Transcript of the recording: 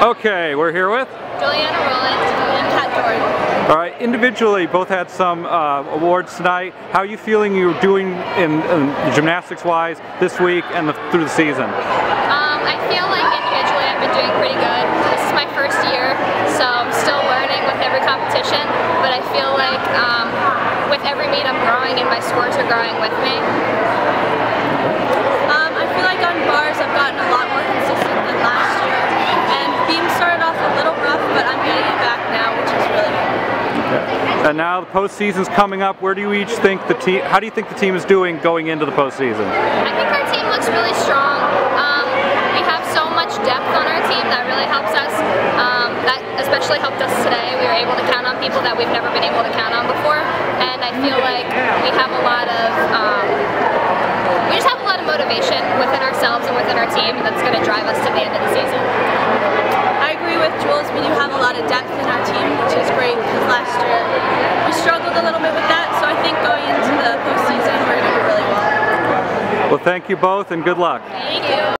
Okay, we're here with? Juliana Roland and Kat Doran. All right, individually, both had some uh, awards tonight. How are you feeling you're doing in, in gymnastics-wise this week and the, through the season? Um, I feel like individually I've been doing pretty good. This is my first year, so I'm still learning with every competition, but I feel like um, with every meet I'm growing and my scores are growing with me. Um, I feel like on bars I've gotten a lot more consistent than last year. And beam started off a little rough, but I'm getting it back now, which is really good. And now the postseason's coming up. Where do you each think the team? How do you think the team is doing going into the postseason? I think our team looks really strong. Um, we have so much depth on our team that really helps us. Um, that especially helped us today. We were able to count on people that we've never been able to count on before, and I feel like we have a lot of um, we just have a lot of motivation within ourselves and within our team that's going to drive us to the end of the season. I agree with Jules. We do have a lot of depth in our team, which is great because last year we struggled a little bit with that. So I think going into the postseason, we're going to do really well. Well, thank you both and good luck. Thank you.